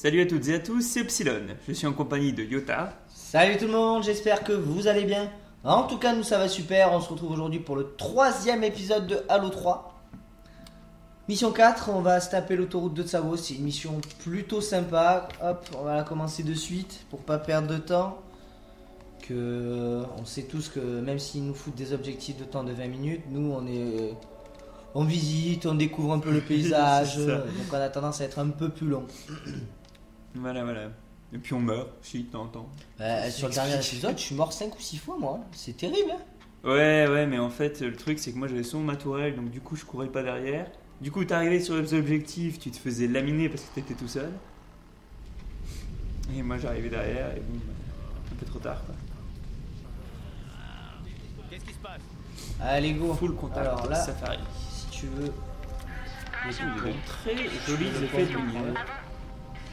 Salut à toutes et à tous, c'est Epsilon. Je suis en compagnie de Yota. Salut tout le monde, j'espère que vous allez bien. En tout cas, nous ça va super. On se retrouve aujourd'hui pour le troisième épisode de Halo 3. Mission 4, on va se taper l'autoroute de Tsavo. C'est une mission plutôt sympa. Hop, on va la commencer de suite pour pas perdre de temps. Que on sait tous que même s'ils nous foutent des objectifs de temps de 20 minutes, nous on est. On visite, on découvre un peu le paysage. Donc on a tendance à être un peu plus long. Voilà, voilà. Et puis on meurt, si, de temps en temps. Euh, sur le dernier épisode, je suis mort 5 ou 6 fois moi. C'est terrible. hein. Ouais, ouais, mais en fait, le truc, c'est que moi j'avais souvent ma tourelle, donc du coup, je courais pas derrière. Du coup, t'arrivais sur les objectifs, tu te faisais laminer parce que t'étais tout seul. Et moi j'arrivais derrière, et boum, un peu trop tard, quoi. Qu'est-ce qui se passe? Allez go. Full contact, Alors là, safari. si tu veux. Il y a de très jolis effets de lumière.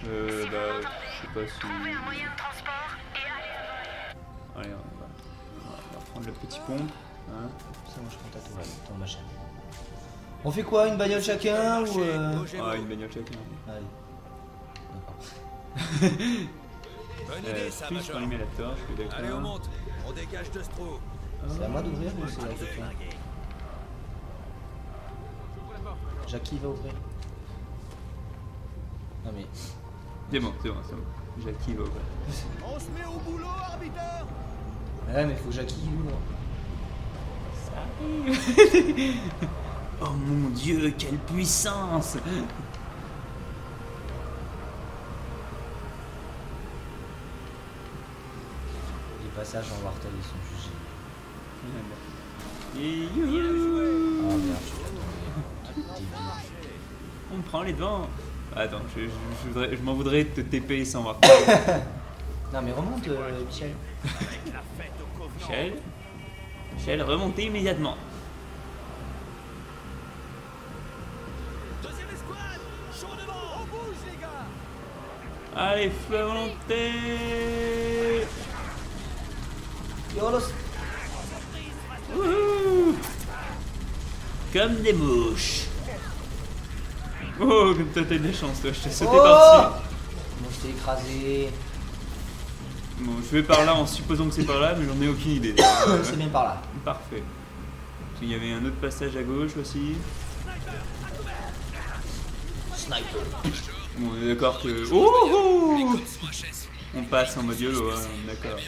Euh, bah, je sais pas si. Allez, on va, on va- on va prendre le petit pont. Hein. Ça, moi je prends ta ton machin. On fait quoi Une bagnole chacun ou. euh, Ah, une bagnole chacun. Allez. D'accord. Bonne Euh, idée ça, plus je Major. allumer la torche, Allez, on d'accord. monte. On dégage de ce trou. C'est à moi d'ouvrir ou c'est la question Jackie va ouvrir. Non mais. C'est bon, c'est bon, c'est bon. Ouvrir. On se met au boulot, arbitre Ouais, mais faut que Jackie ouvre. Oh mon dieu, quelle puissance Les passages en Wartel ils sont jugés. Et youhou Ah merde, je suis pas tombé. Débile. On prend les devants. Attends, je, je, je voudrais- je m'en voudrais de te TP sans voir. Non mais remonte euh, Michel. Michel? Michel, remontez immédiatement. Deuxième escouade Chaud devant On bouge, les gars Allez, feu à volonté Yolos Wouhou Comme des mouches. Oh, comme toi t'as de la chance, toi, je t'ai sauté Oh par-dessus. Bon, je t'ai écrasé. Bon, je vais par là en supposant que c'est par là, mais j'en ai aucune idée. C'est bien par là. Parfait. Qu'il y avait un autre passage à gauche aussi. Sniper. Bon, on est d'accord que. Oh, oh On passe en mode YOLO, hein, d'accord.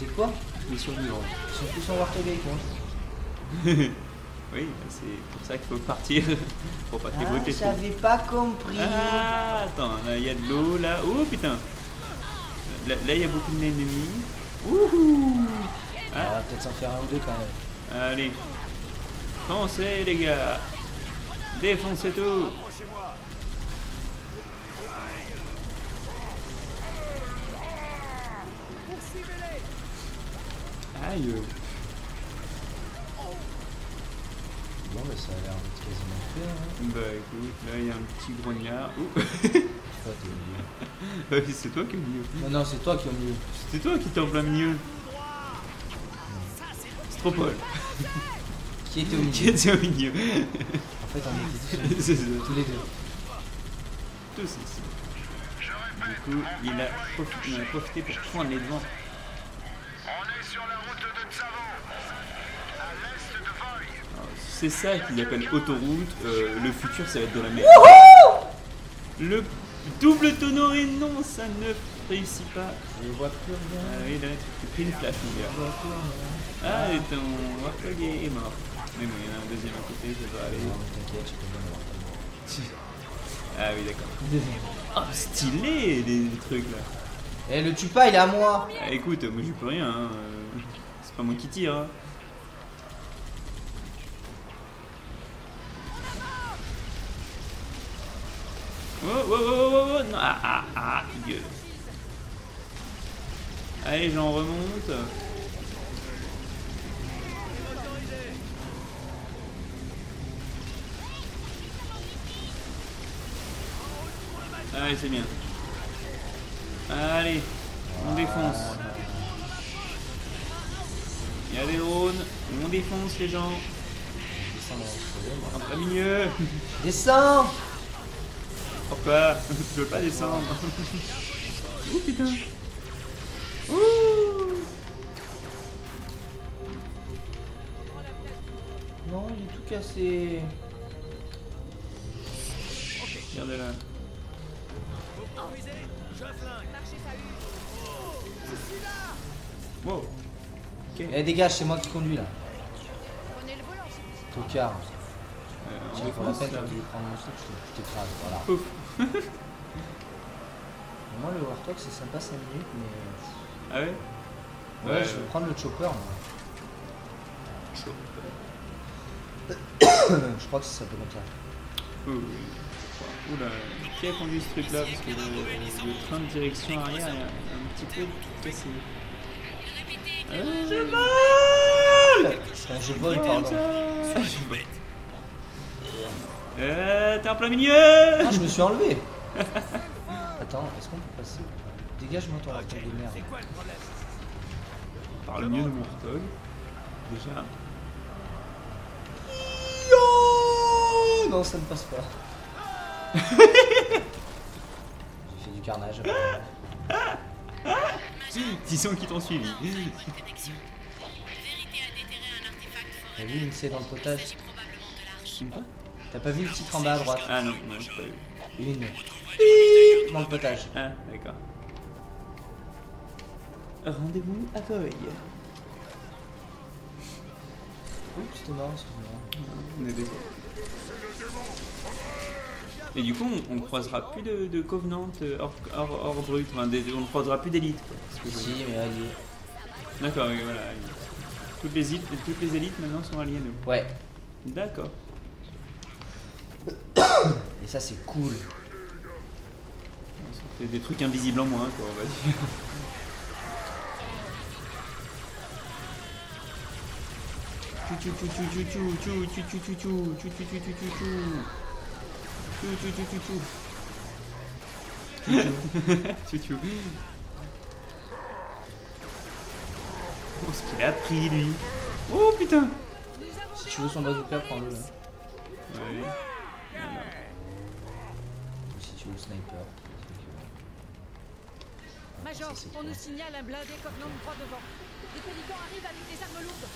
T'es quoi? Les survivants. Ils sont tous en avec moi. Oui, bah, c'est pour ça qu'il faut partir. pour pas Ah, trous. j'avais pas compris. Ah, attends, là, il y a de l'eau là. Oh putain Là, il y a beaucoup d'ennemis. Wouhou On va peut-être s'en faire un ou deux quand même. Allez. Foncez les gars Défoncez tout Aïe Bon, mais ça a l'air d'être quasiment fait. Hein. Bah écoute, là il y a un petit grognard. Ouh Toi, t'es. Ah oui, c'est toi qui es au milieu. Non, non, c'est toi qui es au milieu. C'était toi qui étais en plein milieu. Stropole. Qui était au Qui milieu était au milieu. En fait, on était tous, C'est tous les deux. Tous ici. Du coup, il a profité, il en a profité pour prendre les devants. On est sur la route de Tsavo, à l'est de Voy. Alors, C'est ça qu'ils appellent autoroute. euh, le futur, ça va être de la merde. Le double tonneau et non, ça ne réussit pas. Je vois plus rien. Ah oui, là, tu pris une flash, mon Je gars. Ah, et ton Warthog est mort. Mais bon, il y en a un deuxième à côté, ça devrait aller. T'inquiète, je peux bien voir. Ah oui, d'accord. Oh, stylé, les, trucs là. Eh, le tue pas, il est à moi. Ah, écoute, moi j'y peux rien. hein, euh, C'est pas moi qui tire. hein. Oh, oh, oh, oh, oh, non, ah, ah, ah, gueule. Allez, j'en remonte. Allez, c'est bien. Allez, on défonce. Il y a des drones, on défonce les gens. En plein milieu Descends pourquoi? Je veux pas descendre? Ouh putain. Ouh. Non, j'ai tout cassé. Regardez là. Wow. Okay. Eh dégage, c'est moi qui conduis là. Tocard. Euh, on je prendre mon truc, je t'écrase, voilà. Ouf. Moi, le Warthog, c'est sympa 5 minutes, mais. Ah ouais? Ouais, Ouais. je vais prendre le chopper. moi. Chaud. je crois que ça s'appelle comme ça. Ouh, oui. Oula, qui a conduit ce truc là Parce que le, le train de direction arrière est un, petit peu cassé. Euh, Enfin, je vole, pardon. Euh, t'es en plein milieu Ah, je me suis enlevé Attends, est-ce qu'on peut passer Dégage-moi ton Warthog de merde. C'est quoi le problème? Parle mieux de mon Warthog. Déjà. Yo Non, ça ne passe pas. J'ai fait du carnage. Disons qu'ils t'ont suivi. T'as vu l'INSEE dans le potage? Quoi T'as pas vu le titre en bas à droite Ah non, non, j'ai pas vu. Une. Dans le potage. Ah, d'accord. Rendez-vous à Voy. Oups, c'était marrant, excuse-moi. On est désolé. Et du coup, on, on croisera plus de, de Covenant euh, hors, hors, hors brut, enfin, des- on ne croisera plus d'élite. Si, mais allez. D'accord, oui, voilà. Toutes les, toutes les élites maintenant sont alliées à nous. Ouais. D'accord. Et ça, c'est cool. C'est des trucs invisibles en moins, quoi, on va dire. Oh, ce qu'il a pris, lui. Oh putain! Si tu veux son bazooka, prends-le. Ouais. Sniper. Major, on nous signale un blindé Covenant droit devant. Les pélicans arrivent avec des armes lourdes.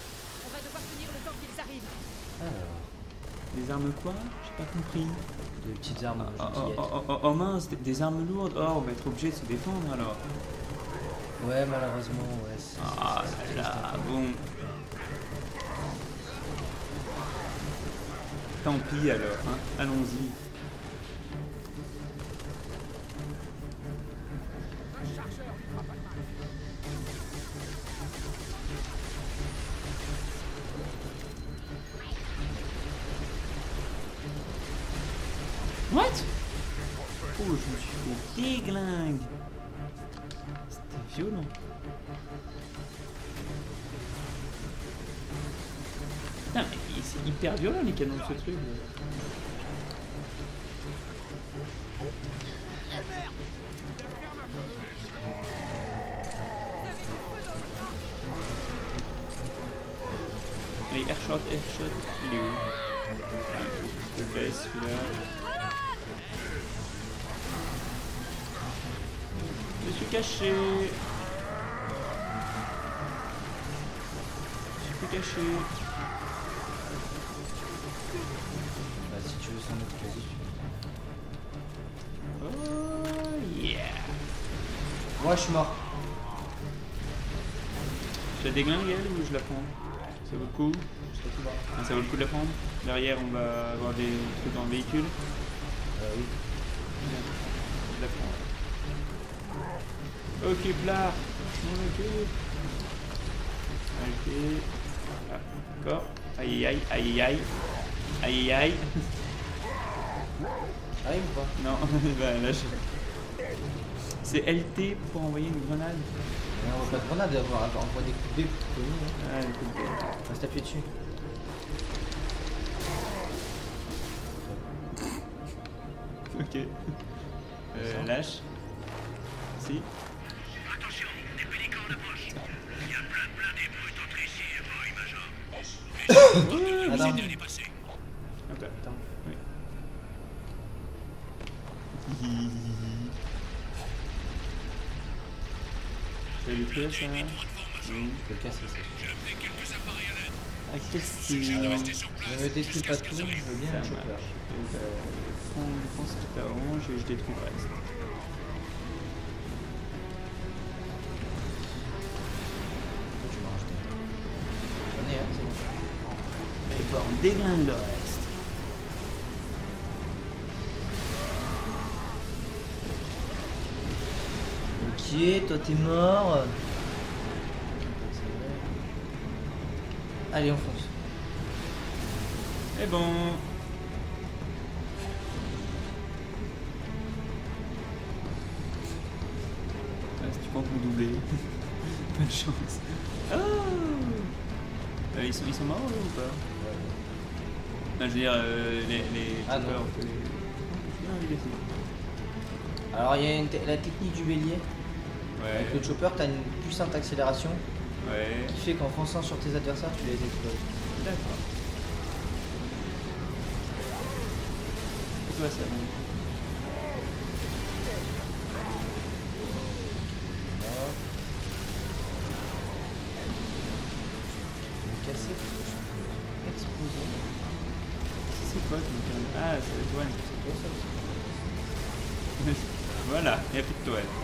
On va devoir tenir le temps qu'ils arrivent. Alors, Des armes quoi? J'ai pas compris. des petites armes Oh, oh, oh, oh, oh, mince, des, des armes lourdes. Oh, on va être obligé de se défendre alors. Ouais, malheureusement, ouais. Ah là là, bon. Tant pis alors, hein. allons-y. Déglingue. C'était violent. Putain, mais c'est hyper violent les canons de ce truc. Allez, airshot, airshot, il est où? Je le baisse celui-là. Caché. Je suis plus caché. Bah, si tu veux son autre quasi, tu Oh yeah. Moi, je suis mort. Je la déglingue elle ou je la prends Ça vaut le coup Ah, Ça vaut le coup de la prendre Derrière on va avoir des trucs dans le véhicule. Euh, oui. Je la prends. Ok, plat. Ok. Ok. Ah, D'accord. Aïe aïe aïe aïe aïe aïe aïe. Arrive ou pas? Non, bah là je... C'est LT pour envoyer une grenade. Mais on voit pas de grenade, on voit on voit des coups de dés pour te hein. Ah, écoute, On va se taper dessus. ok. Euh, lâche. Si. attends. Ok, attends. Oui. C'est lui plus ça Oui, je peux le casser ça. Ah, qu'est-ce qu'il y a Je détruis pas tout, je veux bien la choper. Je pense tout avant, je détruis le reste. Bon. Et bah, on déglingue le reste. Ok, toi t'es mort. Allez, on fonce. Et bon. Ah, si tu prends ton doublé. pas de chance. Oh ils, sont, ils sont eux, ou pas? Je veux dire, euh, les, les Ah, non. les... Alors, il y a une la technique du bélier. Ouais, Avec le chopper, t'as une puissante accélération ouais. qui fait qu'en fonçant sur tes adversaires, tu les exploses. D'accord.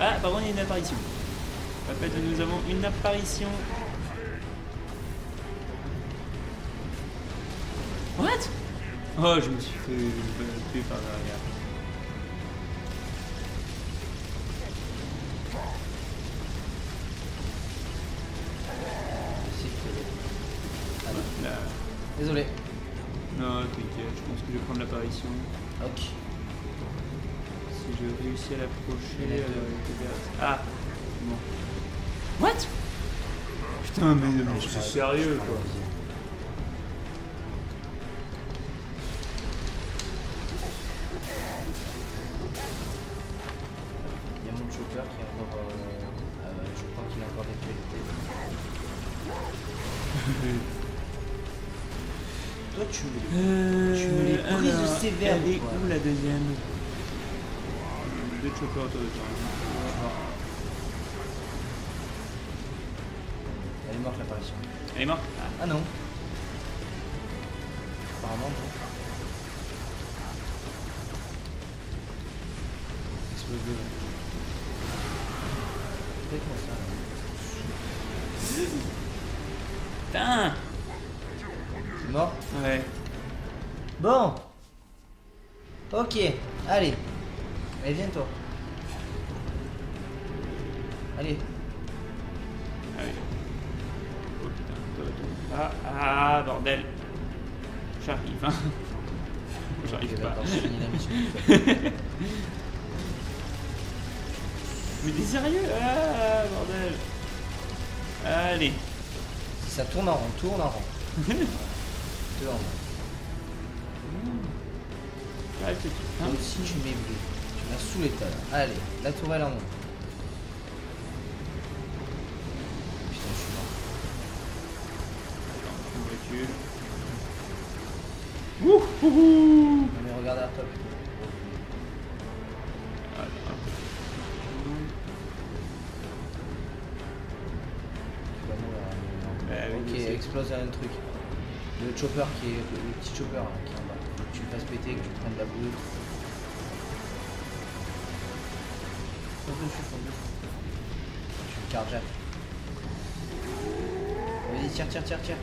Ah, par contre, il y a une apparition. En fait, nous avons une apparition. What? Oh, je me suis fait tuer par derrière. Ah. Désolé. Non, t'inquiète, je pense que je vais prendre l'apparition. Ok j'ai réussi à l'approcher. Euh, ah bon. What? Putain mais, mais je sérieux quoi. Deux choppers autour de toi. Elle est morte l'apparition. Elle est morte Ah. Non. Apparemment non. Explose le Peut-être moi ça. Putain C'est mort Ouais. Bon. Ok. Allez. Allez, viens toi. Mais t'es sérieux? Ah, bordel. Allez. Si ça tourne en rond, tourne en rond. Tourne. Arrête truc. Toi Hein aussi, tu m'es bleu. Tu tout à l'heure. Allez, la tourelle en monte. Putain, je suis mort. Ouh, ouh, ouh. Le chopper qui est. Le petit chopper là, qui est en bas. Faut que tu le fasses péter, que tu prennes de la boule. Fonce dessus, fonce dessus. Tu le carjack. Vas-y, tire, tire, tire, tire.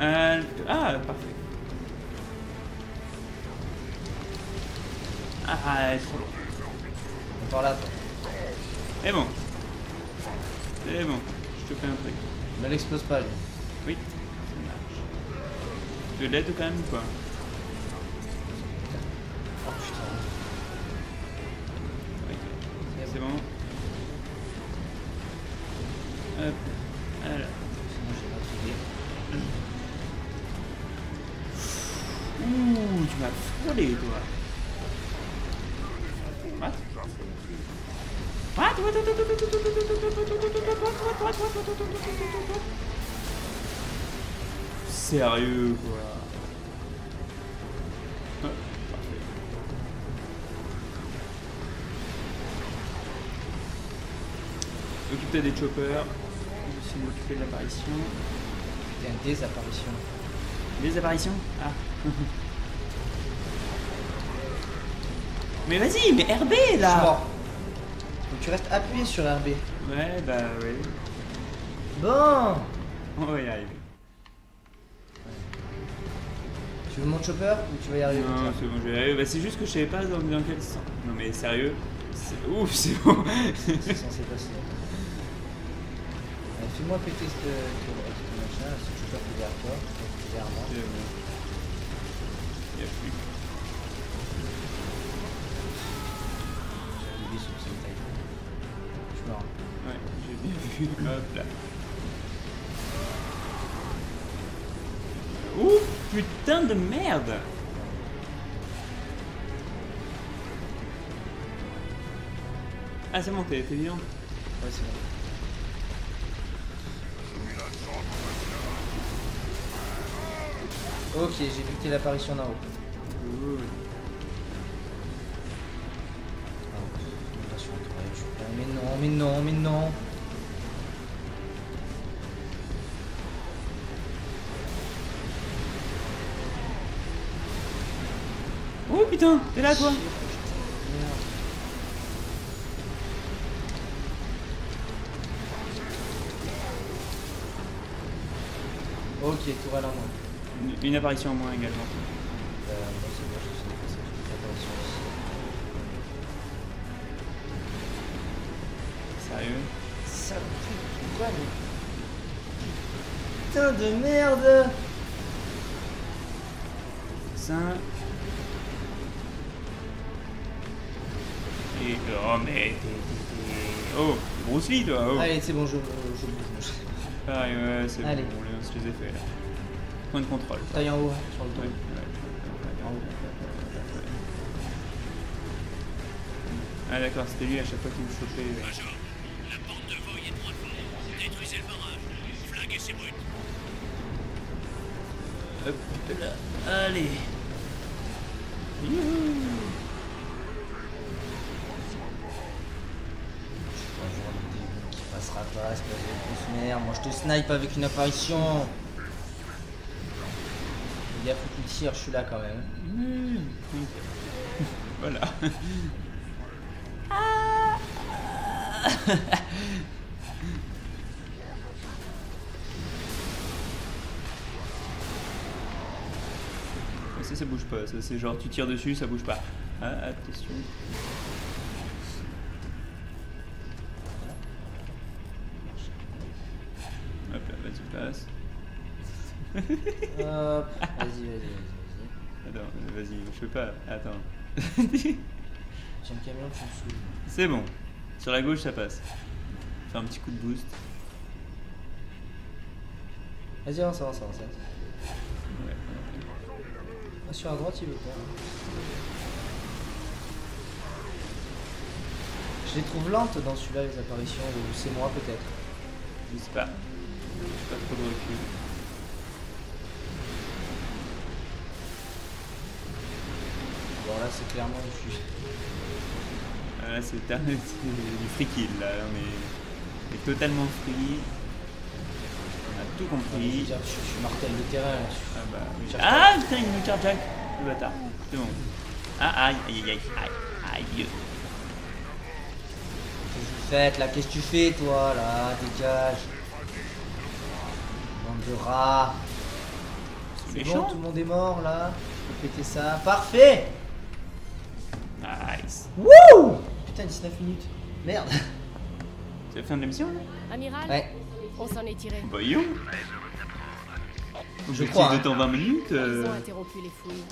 Euh, ah, parfait. Ah, trop long. On part là, toi. C'est bon. C'est bon. Je te fais un truc. Ne l'explose pas, lui. Oui, ça marche. De l'aide quand même ou pas Oh putain. C'est bon. Hop. Trouvé. Ouh, tu m'as frôlé, toi. Sérieux quoi. Ah, parfait. Occupe-toi des choppers. Je vais aussi m'occuper de l'apparition. Putain, des apparitions. Les apparitions? Ah. mais vas-y, mais RB là. Donc tu restes appuyé sur RB. Ouais, bah ouais. Bon On va y arriver. Tu veux mon chopper ou tu vas y arriver Non, c'est bon, je vais y arriver. Bah, c'est juste que je savais pas dans, dans quel sens. Non, mais sérieux c'est- Ouf, c'est bon C'est censé passer. Allez, Fais-moi péter ce machin, ce chopper qui est derrière toi, derrière moi. C'est bon. Y a plus. J'ai oublié ce petit détail. Je suis mort. Ouais, j'ai bien vu. Hop là. Ouf, putain de merde Ah, c'est bon, t'es vivant. Ouais, c'est bon. Ok, j'ai buté l'apparition d'en haut. Ah, Mais non, mais non, mais non. Putain, t'es là toi Merde. Ok, tourelle en moins. Une- Une apparition en moins également. Euh, bon, c'est bon, je sais pas, c'est une apparition ici. Sérieux? Ça quoi, mais... Putain de merde 5 oh mais Oh Bruce Lee toi oh. Allez, c'est bon, je, je bouge. Ah ouais c'est bon, Allez. je les ai fait là. Point de contrôle. Taille en haut, hein, sur le Ouais, dos. ouais. En haut. Ah d'accord, c'était lui à chaque fois qu'il me chopait. ouais. Major, la bande de Voy est trop forte. Détruisez le barrage. Flaguez ces brutes. Hop là, allez. Youhou. Pas, c'est pas de grosse merde. Moi je te snipe avec une apparition. Fais gaffe où tu tires, je suis là quand même. Mmh, voilà. Ça, ça bouge pas. Ça, c'est genre tu tires dessus, ça bouge pas. Ah, attention. Hop, vas-y, vas-y, vas-y, vas-y. Attends, vas-y, je peux pas. Attends. Tiens le camion, tu me saoules. C'est bon. Sur la gauche, ça passe. Fais un petit coup de boost. Vas-y, avance, avance, avance. Ouais. Ah, sur la droite, il veut pas. Je les trouve lentes dans celui-là, les apparitions, ou c'est moi peut-être. Je sais pas. J'ai pas trop de recul. Là, c'est clairement je suis. Ah, là, c'est du free kill là. On est, on est totalement free. On a tout compris. dire, je, suis terrain. là. Ah bah oui. Ah putain, il me carjack, le bâtard. C'est bon. Ah aïe, aïe, aïe, aïe, aïe. Qu'est-ce que vous faites là? Qu'est-ce que tu fais toi là? Dégage. Bande de rats. C'est bon, tout le monde est mort là. Je peux péter ça. Parfait Nice. Wouh Putain, 19 minutes. Merde. C'est la fin de l'émission là? Amiral, Ouais. on s'en est tiré. Voyons. Je Objectif crois, de hein. temps 20 minutes. Ils euh, ont interrompu les fouilles.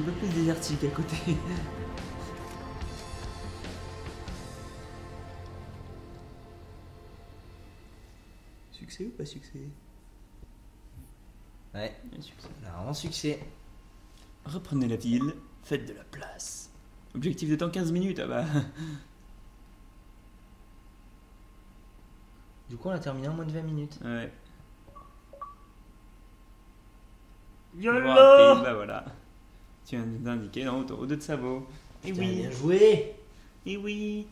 un peu plus désertique à côté. succès ou pas succès? Ouais, un succès. Alors, en succès. Reprenez la ville, faites de la place. Objectif de temps 15 minutes, ah bah. Du coup, on a terminé en moins de 20 minutes. Ouais. YOLO Bah voilà. Tu viens d'indiquer dans autoroute de Savo. Et Putain, oui. bien joué Et oui.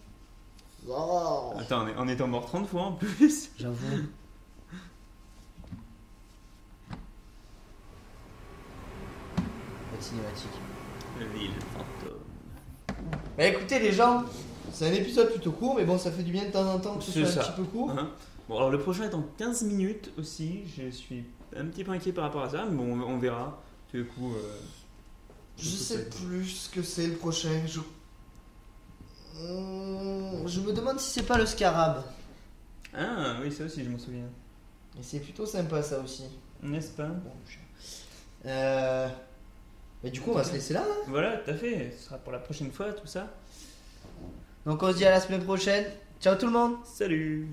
Oh, Attends, on est, on est mort 30 fois en plus. J'avoue. Pas de cinématique. La ville fantôme. Bah écoutez les gens, c'est un épisode plutôt court, mais bon, ça fait du bien de temps en temps que ce soit un ça. petit peu court. Hein bon, alors le prochain est en 15 minutes aussi. Je suis un petit peu inquiet par rapport à ça, mais bon, on, on verra. Du coup. euh, Je sais plus ce que c'est le prochain. Je... Hum, je me demande si c'est pas le scarab. Ah oui, ça aussi, je m'en souviens. Et c'est plutôt sympa ça aussi. N'est-ce pas? Bon, je- Euh... Mais du coup, on va se laisser là. hein. Voilà, tout à fait. Ce sera pour la prochaine fois, tout ça. Donc on se dit à la semaine prochaine. Ciao tout le monde Salut